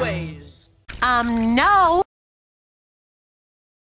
always. Um, no.